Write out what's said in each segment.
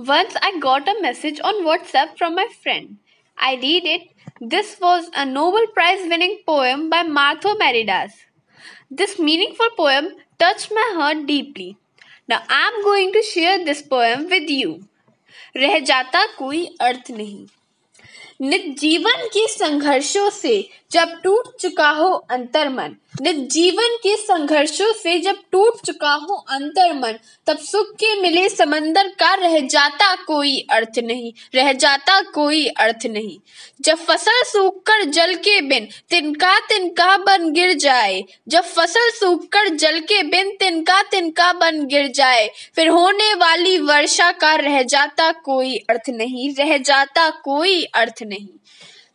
Once I got a message on WhatsApp from my friend. I read it. This was a Nobel Prize winning poem by Martha Meridas. This meaningful poem touched my heart deeply. Now I am going to share this poem with you. रह जाता कोई अर्थ नहीं नित जीवन के संघर्षों से जब टूट चुका हो अंतर्मन नित जीवन के संघर्षों से जब टूट चुका हो अंतर्मन, तब सुख के मिले समंदर का रह जाता कोई अर्थ नहीं, रह जाता कोई अर्थ नहीं। जब फ़सल सूख कर जल के बिन तिनका तिनका बन गिर जाए, जब फ़सल सूख कर जल के बिन तिनका तिनका बन गिर जाए, फिर होने वाली वर्षा का रह जाता कोई अर्थ नहीं, रह जाता कोई अर्थ नहीं।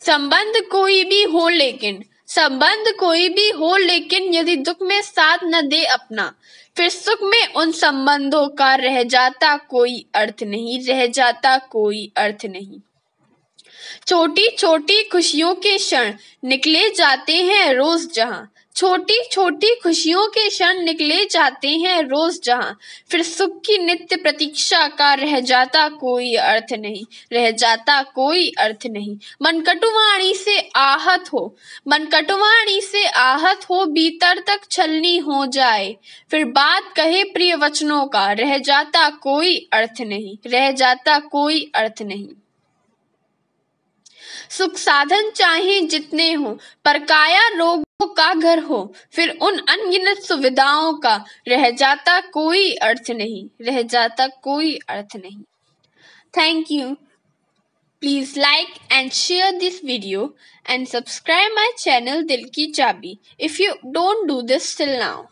संबंध कोई भी हो लेकिन, संबंध कोई भी हो लेकिन यदि दुख में साथ न दे अपना, फिर सुख में उन संबंधों का रह जाता कोई अर्थ नहीं, रह जाता कोई अर्थ नहीं। छोटी छोटी खुशियों के क्षण निकले जाते हैं रोज जहाँ छोटी छोटी खुशियों के क्षण निकले जाते हैं रोज जहाँ। फिर सुख की नित्य प्रतीक्षा का रह जाता कोई अर्थ नहीं, रह जाता कोई अर्थ नहीं। मन कटुवाणी से आहत हो मन कटुवाणी से आहत हो भीतर तक छलनी हो जाए। फिर बात कहे प्रिय वचनों का, रह जाता कोई अर्थ नहीं, रह जाता कोई अर्थ नहीं। सुख साधन चाहे जितने हो, पर काया रोग का घर हो, फिर उन अनगिनत सुविधाओं का रह जाता कोई अर्थ नहीं, रह जाता कोई अर्थ नहीं। Thank you please like and share this video and subscribe my channel दिल की चाबी if you don't do this till now